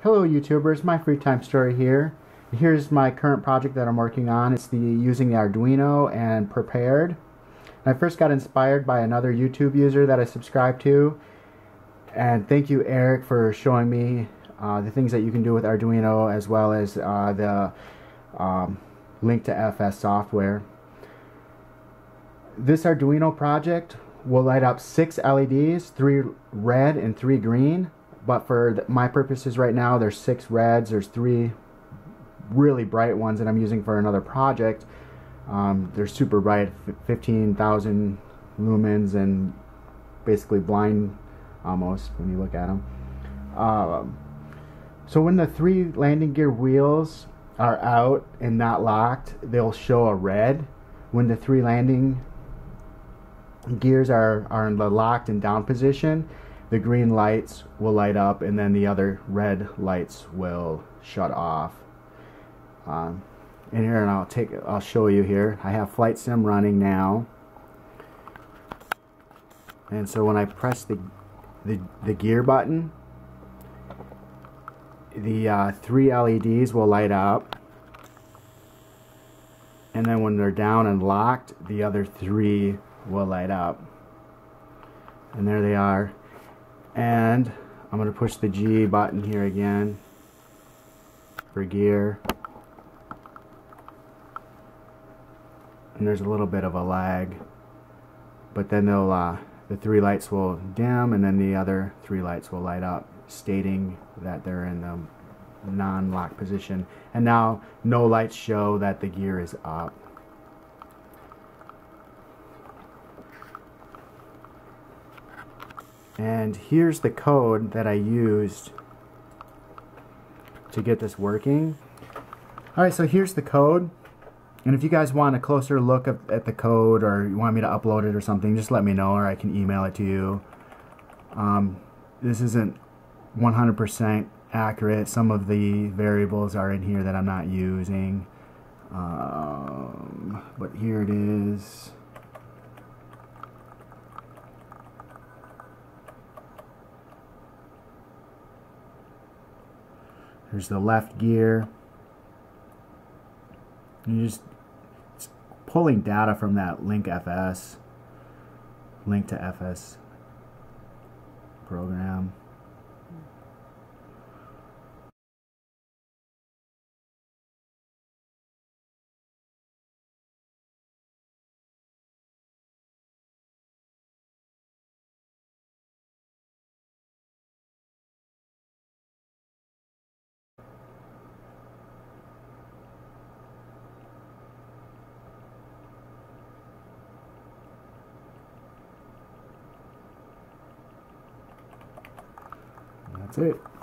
Hello YouTubers, my free time story here. Here's my current project that I'm working on. It's the using the Arduino and Prepar3D. I first got inspired by another YouTube user that I subscribe to. And thank you Eric for showing me uh, the things that you can do with Arduino as well as uh, the um, Link2FS software. This Arduino project will light up six LEDs, three red and three green but for my purposes right now there's six reds there's three really bright ones that I'm using for another project. Um, they're super bright 15,000 lumens and basically blind almost when you look at them um, so when the three landing gear wheels are out and not locked they'll show a red. When the three landing gears are, are in the locked and down position the green lights will light up and then the other red lights will shut off. Um, and here and I'll take I'll show you here. I have Flight Sim running now. And so when I press the the, the gear button, the uh, three LEDs will light up. And then when they're down and locked, the other three will light up. And there they are and I'm going to push the G button here again for gear. And there's a little bit of a lag but then they'll uh, the three lights will dim and then the other three lights will light up stating that they're in the non-lock position. And now no lights show that the gear is up And here's the code that I used to get this working. Alright, so here's the code. And if you guys want a closer look at the code or you want me to upload it or something, just let me know or I can email it to you. Um, this isn't 100% accurate. Some of the variables are in here that I'm not using. Um, but here it is. There's the left gear. you're just pulling data from that link FS, Link2FS program. That's it.